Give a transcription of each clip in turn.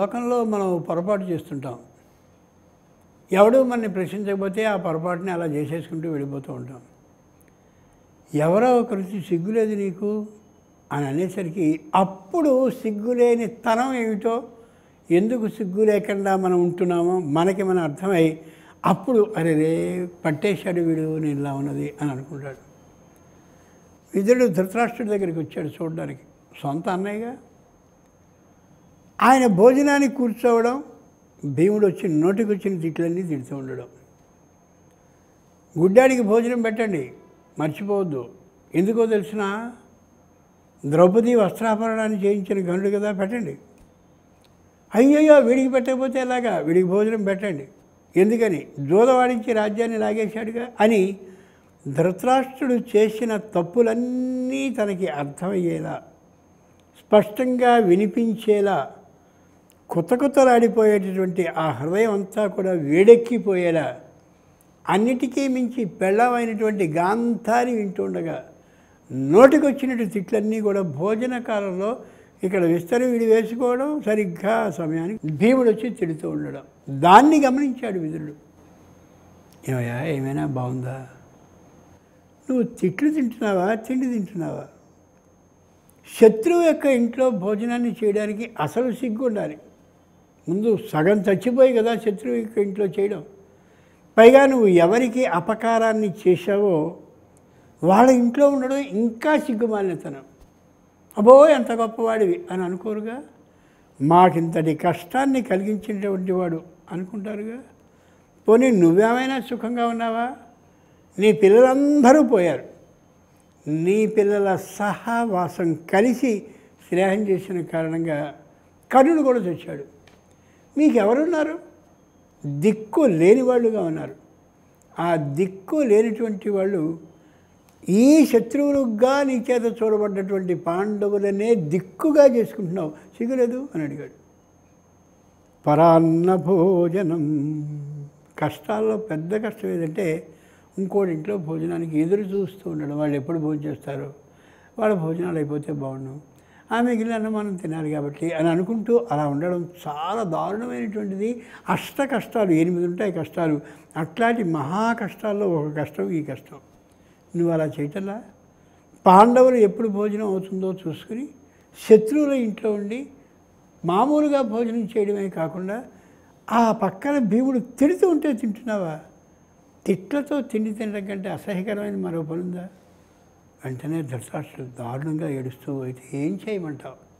లోకంలో మనం పొరపాటు చేస్తుంటాం. ఎవడు మనని ప్రశ్నించకపోతే ఆ పొరపాటుని అలా చేసేసుకుంటూ వెళ్ళిపోతూ ఉంటాం. ఎవరో ఒకరు సిగ్గులేదు నీకు అని అనేసరికి అప్పుడు సిగ్గులేని తనం ఏమిటో ఎందుకు సిగ్గు లేకుండా మనం ఉంటున్నామో మనకి మన అర్థమై అప్పుడు అరే రే పట్టేశాడు వీడు నేను ఇలా ఉన్నది అని అనుకుంటాడు. విధుడు ధృతరాష్ట్రుడి దగ్గరికి వచ్చాడు చూడడానికి. సొంత అన్నయ్యగా? ఆయన భోజనానికి కూర్చోవడం భీముడు వచ్చి నోటికి వచ్చిన తిట్లన్నీ తిడుతూ ఉండడం. గుడ్డాడికి భోజనం పెట్టండి మర్చిపోవద్దు. ఎందుకో తెలిసిన ద్రౌపది వస్త్రాభరణాన్ని చేయించిన గనుడు కదా పెట్టండి. అయ్యయ్యో వీడికి పెట్టకపోతే ఎలాగా? వీడికి భోజనం పెట్టండి. ఎందుకని? జోదవాడించి రాజ్యాన్ని లాగేశాడుగా అని ధృతరాష్ట్రుడు చేసిన తప్పులన్నీ తనకి అర్థమయ్యేలా స్పష్టంగా వినిపించేలా కొత్త కొత్తలాడిపోయేటటువంటి ఆ హృదయం అంతా కూడా వేడెక్కిపోయేలా అన్నిటికీ మించి పెళ్ళమైనటువంటి గాంధారి వింటుండగా నోటికొచ్చినట్టు తిట్లన్నీ కూడా భోజన కాలంలో ఇక్కడ విస్తరి విడి వేసుకోవడం సరిగ్గా సమయానికి భీముడు వచ్చి తిడుతూ ఉండడం. దాన్ని గమనించాడు విధుడు ఏమయ్యా ఏమైనా బాగుందా? నువ్వు తిట్లు తింటున్నావా? తిండి తింటున్నావా? శత్రువు యొక్క ఇంట్లో భోజనాన్ని చేయడానికి అసలు సిగ్గు ఉండాలి ముందు సగం చచ్చిపోయి కదా శత్రువు ఇంట్లో చేయడం. పైగా నువ్వు ఎవరికి అపకారాన్ని చేశావో వాళ్ళ ఇంట్లో ఉండడం ఇంకా సిగ్గుమాలినతనం. అబ్బో ఎంత గొప్పవాడివి అని అనుకోరుగా? మాకింతటి కష్టాన్ని కలిగించినటువంటి వాడు అనుకుంటారుగా? పోనీ నువ్వేమైనా సుఖంగా ఉన్నావా? నీ పిల్లలందరూ పోయారు. నీ పిల్లల సహవాసం కలిసి స్నేహం చేసిన కారణంగా కర్ణుడు కూడా చచ్చాడు. మీకు ఎవరున్నారు దిక్కు లేని వాళ్ళుగా ఉన్నారు. ఆ దిక్కు లేనటువంటి వాళ్ళు ఈ శత్రువులుగా నీ చేత చూడబడ్డటువంటి పాండవులనే దిక్కుగా చేసుకుంటున్నావు. సిగ్గులేదు? అని అడిగాడు. పరాన్న భోజనం. కష్టాల్లో పెద్ద కష్టం ఏదంటే ఇంకోటి ఇంట్లో భోజనానికి ఎదురు చూస్తూ ఉండడం. వాళ్ళు ఎప్పుడు భోజనం చేస్తారు? వాళ్ళ భోజనాలు అయిపోతే బాగుండు. ఆ మిగిలిన అన్నం మనం తినాలి కాబట్టి అని అనుకుంటూ అలా ఉండడం చాలా దారుణమైనటువంటిది. అష్ట కష్టాలు ఎనిమిది ఉంటాయి కష్టాలు. అట్లాంటి మహా కష్టాల్లో ఒక కష్టం ఈ కష్టం. నువ్వు అలా చేయటంలా? పాండవులు ఎప్పుడు భోజనం అవుతుందో చూసుకుని శత్రువుల ఇంట్లో ఉండి మామూలుగా భోజనం చేయడమే కాకుండా ఆ పక్కన భీముడు తిడుతూ ఉంటే తింటున్నావా? తిట్లతో తిండి తినడం కంటే అసహ్యకరమైన మరో పనుందా? వెంటనే ధృతరాష్ట్రుడు దారుణంగా ఏడుస్తూ అయితే ఏం చేయమంటావు?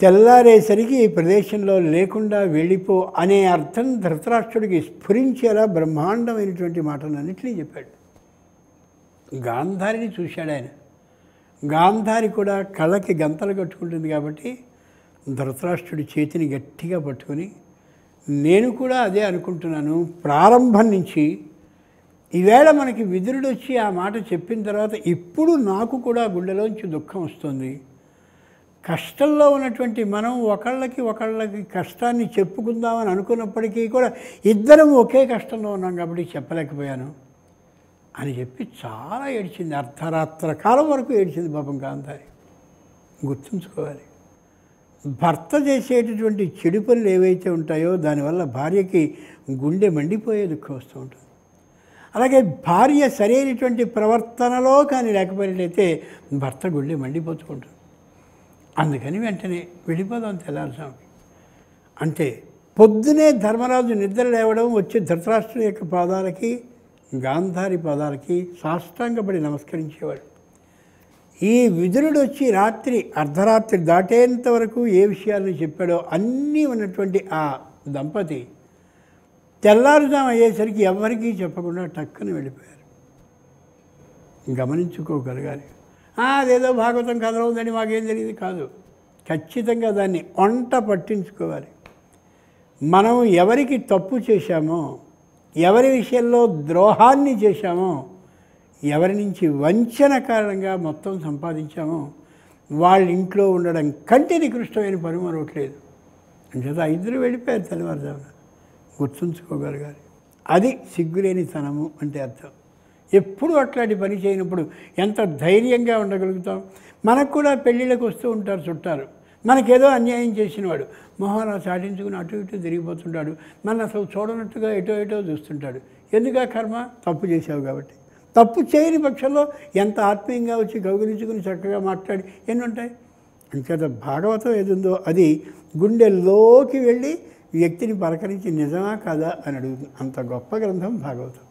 తెల్లారేసరికి ఈ ప్రదేశంలో లేకుండా వెళ్ళిపో అనే అర్థం ధృతరాష్ట్రుడికి స్ఫురించేలా బ్రహ్మాండమైనటువంటి మాటలన్నింటినీ చెప్పాడు. గాంధారిని చూశాడు ఆయన. గాంధారి కూడా కళ్ళకి గంతలు కట్టుకుంటుంది కాబట్టి ధృతరాష్ట్రుడి చేతిని గట్టిగా పట్టుకొని నేను కూడా అదే అనుకుంటున్నాను. ప్రారంభం నుంచి ఈవేళ మనకి విదురుడు వచ్చి ఆ మాట చెప్పిన తర్వాత ఇప్పుడు నాకు కూడా గుండెలోంచి దుఃఖం వస్తుంది. కష్టంలో ఉన్నటువంటి మనం ఒకళ్ళకి ఒకళ్ళకి కష్టాన్ని చెప్పుకుందామని అనుకున్నప్పటికీ కూడా ఇద్దరం ఒకే కష్టంలో ఉన్నాం కాబట్టి చెప్పలేకపోయాను. అని చెప్పి చాలా ఏడ్చింది. అర్ధరాత్ర కాలం వరకు ఏడ్చింది పాపం కాంతారి గుర్తుంచుకోవాలి. భర్త చేసేటటువంటి చెడు పనులు ఏవైతే ఉంటాయో దానివల్ల భార్యకి గుండె మండిపోయే దుఃఖం వస్తూ ఉంటుంది. అలాగే భార్య సరైనటువంటి ప్రవర్తనలో కానీ లేకపోయినట్లయితే భర్త గుండె మండిపోతూ ఉంటుంది అందుకని వెంటనే వెళ్ళిపోదాం తెల్లారుసామి అంటే పొద్దునే ధర్మరాజు నిద్ర లేవడం వచ్చి ధృతరాష్ట్రుడి యొక్క పాదాలకి గాంధారి పాదాలకి సాష్టాంగపడి నమస్కరించేవాడు. ఈ విదురుడు వచ్చి రాత్రి అర్ధరాత్రి దాటేంత వరకు ఏ విషయాలను చెప్పాడో అన్నీ ఉన్నటువంటి ఆ దంపతి తెల్లారుజాం అయ్యేసరికి ఎవరికీ చెప్పకుండా టక్కుని వెళ్ళిపోయారు. గమనించుకోగలగాలి. అదేదో భాగవతం కథలో ఉందని మాకేం తెలియదు కాదు. ఖచ్చితంగా దాన్ని వంట పట్టించుకోవాలి. మనం ఎవరికి తప్పు చేశామో ఎవరి విషయంలో ద్రోహాన్ని చేశామో ఎవరి నుంచి వంచన కారణంగా మొత్తం సంపాదించామో వాళ్ళ ఇంట్లో ఉండడం కంటి నికృష్టమైన పని మరొకలేదు అంచేత ఇద్దరు వెళ్ళిపోయారు తెల్లవారుజామున. గుర్తుంచుకోగలగాలి. అది సిగ్గులేని తనము అంటే అర్థం. ఎప్పుడు అట్లాంటి పని చేయనప్పుడు ఎంత ధైర్యంగా ఉండగలుగుతాం? మనకు కూడా పెళ్ళిళ్ళకి వస్తూ ఉంటారు చుట్టారు మనకేదో అన్యాయం చేసినవాడు. మొహన చాటించుకుని అటు ఇటు తిరిగిపోతుంటాడు. మన అసలు చూడనట్టుగా ఎటో ఎటో చూస్తుంటాడు. ఎందుకా కర్మ? తప్పు చేసావు కాబట్టి. తప్పు చేయని పక్షంలో ఎంత ఆత్మీయంగా వచ్చి గౌగలించుకుని చక్కగా మాట్లాడి ఎన్ని ఉంటాయి అంచేత భాగవతం ఏది ఉందో అది గుండెల్లోకి వెళ్ళి వ్యక్తిని పలకరించి నిజమా కాదా అని అడుగుతుంది అంత గొప్ప గ్రంథం భాగవతం.